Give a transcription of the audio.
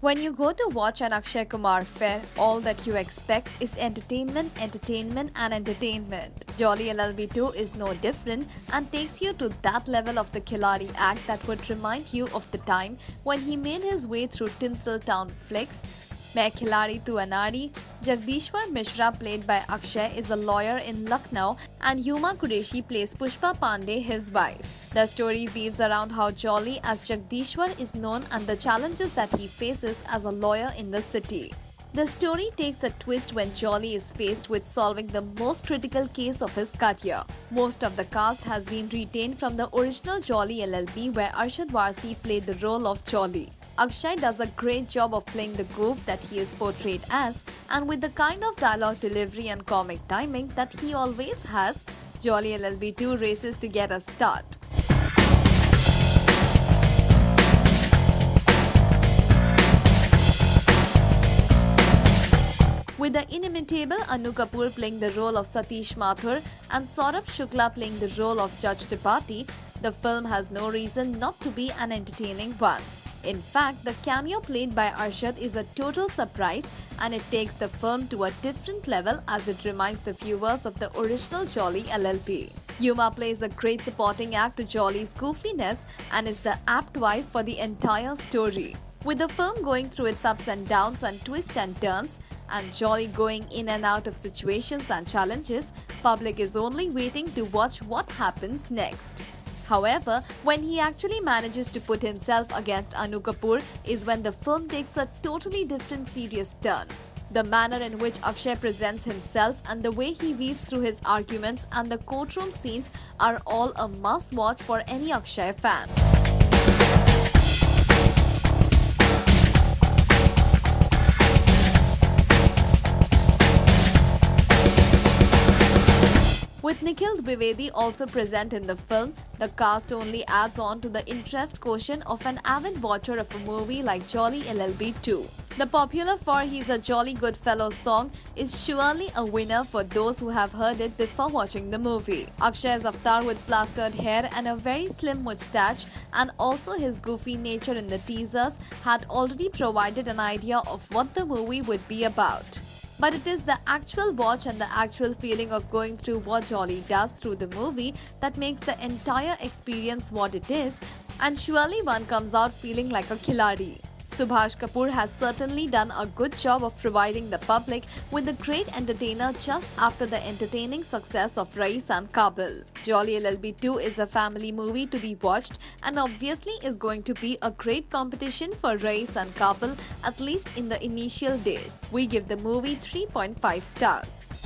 When you go to watch an Akshay Kumar fare, all that you expect is entertainment, entertainment, and entertainment. Jolly LLB 2 is no different and takes you to that level of the Khiladi act that would remind you of the time when he made his way through Tinseltown flicks Main Khiladi Tu Anari, Jagdishwar Mishra played by Akshay is a lawyer in Lucknow and Huma Qureshi plays Pushpa Pandey, his wife. The story weaves around how jolly as Jagdishwar is known and the challenges that he faces as a lawyer in the city. The story takes a twist when Jolly is faced with solving the most critical case of his career. Most of the cast has been retained from the original Jolly LLB where Arshad Warsi played the role of Jolly. Akshay does a great job of playing the goof that he is portrayed as, and with the kind of dialogue delivery and comic timing that he always has, Jolly LLB 2 races to get a start. With the inimitable Anu Kapoor playing the role of Satish Mathur and Saurabh Shukla playing the role of Judge Tripathi, the film has no reason not to be an entertaining one. In fact, the cameo played by Arshad is a total surprise and it takes the film to a different level as it reminds the viewers of the original Jolly LLB. Huma plays a great supporting act to Jolly's goofiness and is the apt wife for the entire story. With the film going through its ups and downs and twists and turns, and Jolly going in and out of situations and challenges, public is only waiting to watch what happens next. However, when he actually manages to put himself against Anu Kapoor is when the film takes a totally different serious turn. The manner in which Akshay presents himself and the way he weaves through his arguments and the courtroom scenes are all a must watch for any Akshay fan. With Nikhil Dwivedi also present in the film, the cast only adds on to the interest quotient of an avid watcher of a movie like Jolly LLB 2. The popular For He's a Jolly Good Fellow song is surely a winner for those who have heard it before watching the movie. Akshay's avatar with plastered hair and a very slim moustache and also his goofy nature in the teasers had already provided an idea of what the movie would be about but it is the actual watch and the actual feeling of going through what Jolly does through the movie that makes the entire experience what it is, and surely one comes out feeling like a Khiladi. Subhash Kapoor has certainly done a good job of providing the public with a great entertainer just after the entertaining success of Raees and Kaabil. Jolly LLB 2 is a family movie to be watched and obviously is going to be a great competition for Raees and Kaabil at least in the initial days. We give the movie 3.5 stars.